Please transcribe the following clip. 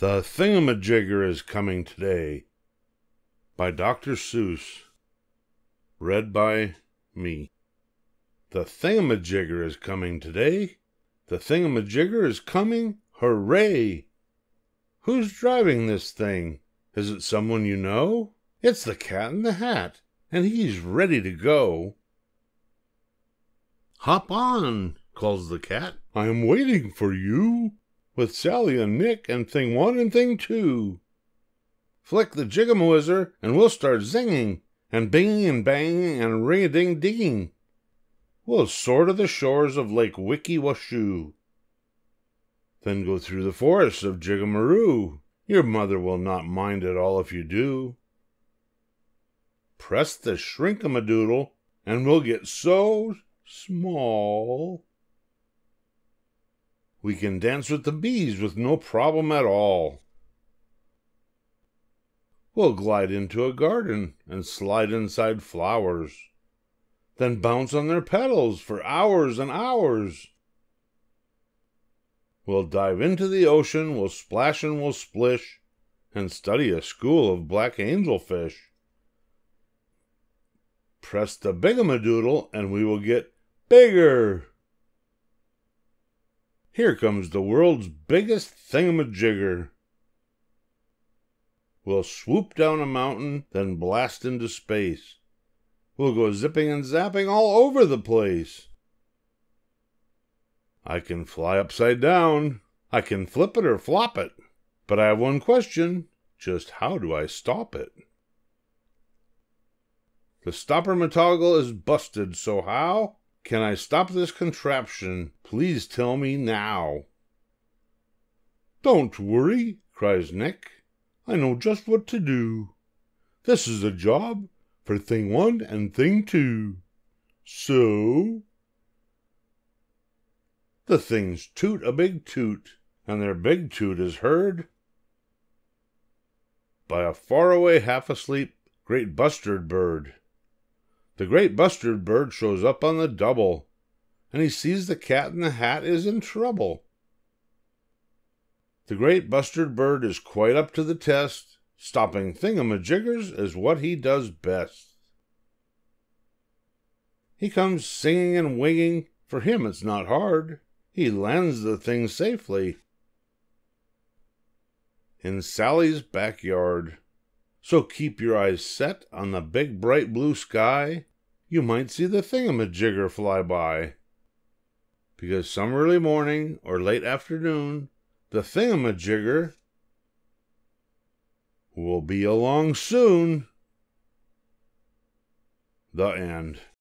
The Thingamajigger is coming today by Dr. Seuss. Read by me. The Thingamajigger is coming today. The Thingamajigger is coming. Hooray! Who's driving this thing? Is it someone you know? It's the cat in the hat, and he's ready to go. Hop on, calls the cat. I'm waiting for you with Sally and Nick and Thing One and Thing Two. Flick the jiggamwizzer and we'll start zinging and binging and banging and ring a ding dinging. We'll soar to the shores of Lake Wickiwashoo. Then go through the forests of Jigamaroo. Your mother will not mind at all if you do. Press the shrinkamadoodle and we'll get so small. We can dance with the bees with no problem at all. We'll glide into a garden and slide inside flowers, then bounce on their petals for hours and hours. We'll dive into the ocean, we'll splash and we'll splish, and study a school of black angelfish. Press the bigamadoodle and we will get bigger. Here comes the world's biggest thingamajigger. We'll swoop down a mountain, then blast into space. We'll go zipping and zapping all over the place. I can fly upside down. I can flip it or flop it. But I have one question. Just how do I stop it? The stopper matoggle is busted, so how? Can I stop this contraption? Please tell me now. Don't worry, cries Nick. I know just what to do. This is a job for thing one and thing two. So. The things toot a big toot, and their big toot is heard by a faraway half asleep great bustard bird. The great bustard bird shows up on the double, and he sees the cat in the hat is in trouble. The great bustard bird is quite up to the test. Stopping thingamajiggers is what he does best. He comes singing and winging, for him it's not hard. He lands the thing safely in Sally's backyard. So keep your eyes set on the big bright blue sky you might see the thingamajigger fly by. Because some early morning or late afternoon, the thingamajigger will be along soon. The end.